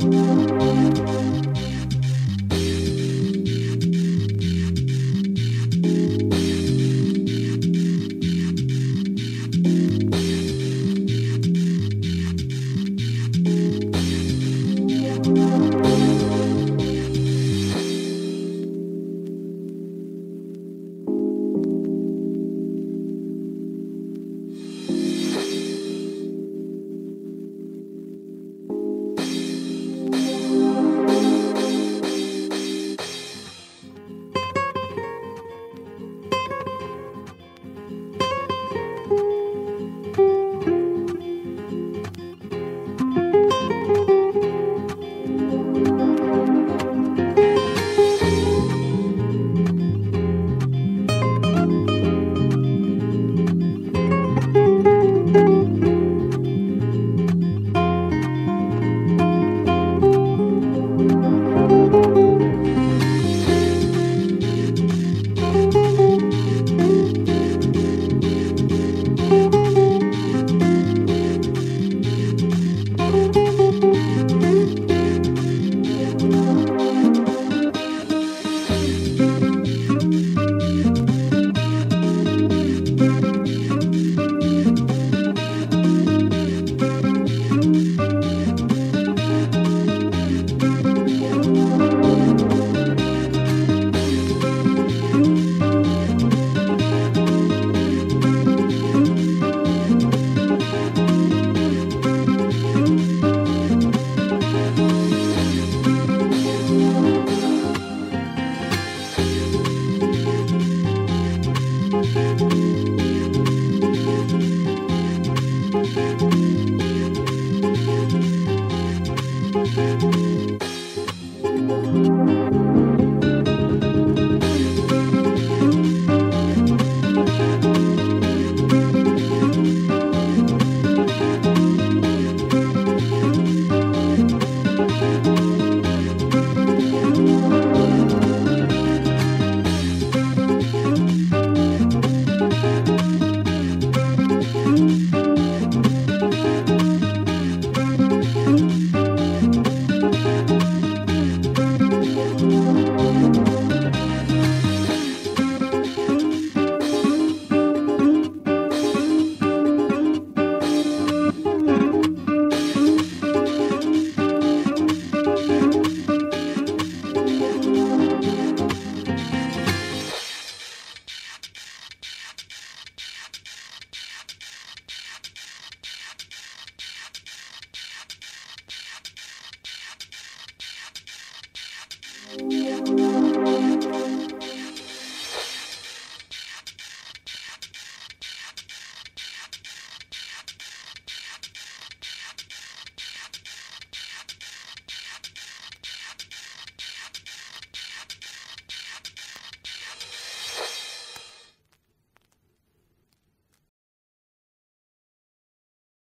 Bye.